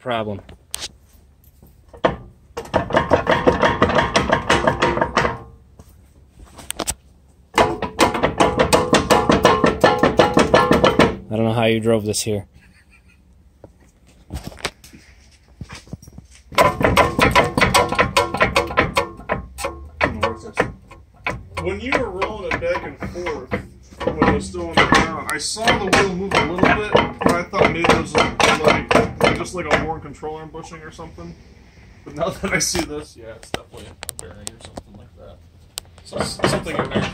problem. I don't know how you drove this here. When you were rolling it back and forth when it was still on the ground, I saw the wheel move a little bit, but I thought maybe it was like, just like a worn controller bushing or something. But now that I see this, yeah, it's definitely a bearing or something like that. So something in there.